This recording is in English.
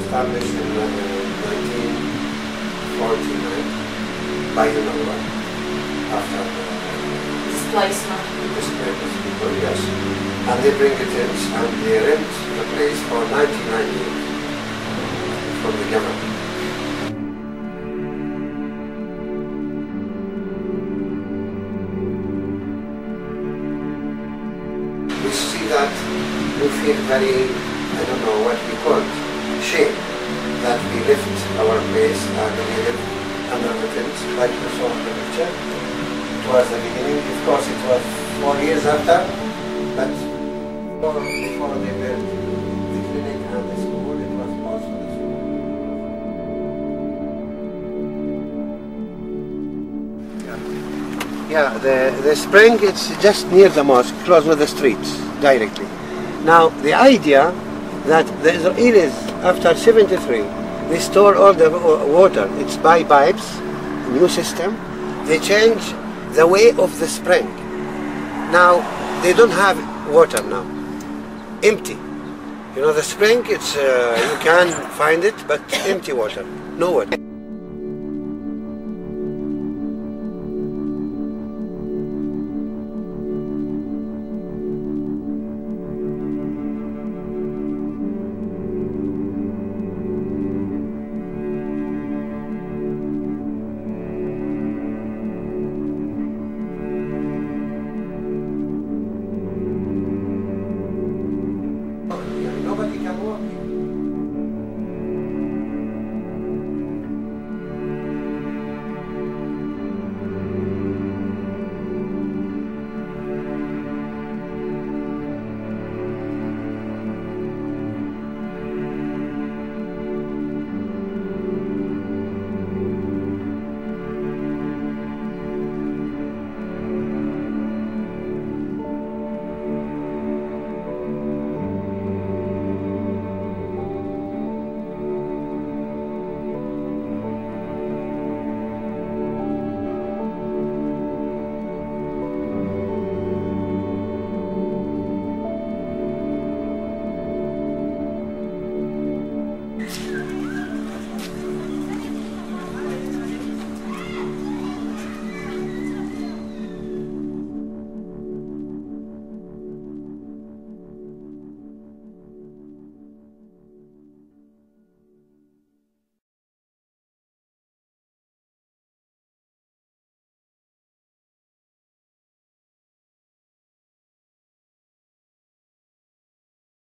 established in 1949 by the number after the displacement. displacement Oh yes. And they bring it in and they rent the place for 99 years from the government. We see that we feel very, I don't know what we call it, shame that we left our place and we live under the tent like we saw in the picture. It was the beginning, of course it was four years after, but before, before they built the clinic and the school, it was school. Yeah, the, the spring it's just near the mosque, close with the streets, directly. Now, the idea that the Israelis, after 73, they store all the water, it's by pipes, new system, they change the way of the spring. Now, they don't have water now, empty. You know, the spring, it's, uh, you can find it, but empty water, no water.